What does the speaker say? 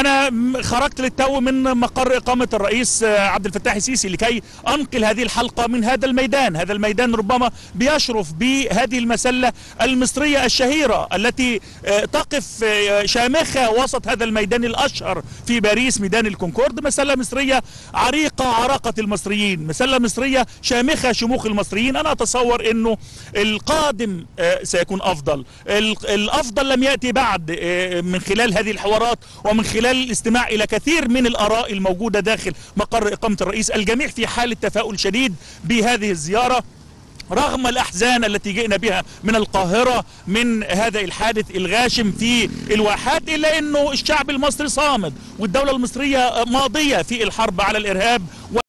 أنا خرجت للتو من مقر إقامة الرئيس عبد الفتاح السيسي لكي أنقل هذه الحلقة من هذا الميدان. هذا الميدان ربما بيشرف بهذه المسلة المصرية الشهيرة التي تقف شامخة وسط هذا الميدان الأشهر في باريس ميدان الكونكورد. مسلة مصرية عريقة عراقة المصريين مسلة مصرية شامخة شموخ المصريين. أنا أتصور إنه القادم سيكون أفضل. الأفضل لم يأتي بعد من خلال هذه الحوارات ومن خلال الاستماع إلى كثير من الآراء الموجودة داخل مقر إقامة الرئيس الجميع في حاله تفاؤل شديد بهذه الزيارة رغم الأحزان التي جئنا بها من القاهرة من هذا الحادث الغاشم في الواحات إلا أنه الشعب المصري صامد والدولة المصرية ماضية في الحرب على الإرهاب